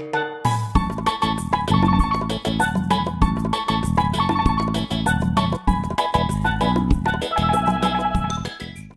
Thank you.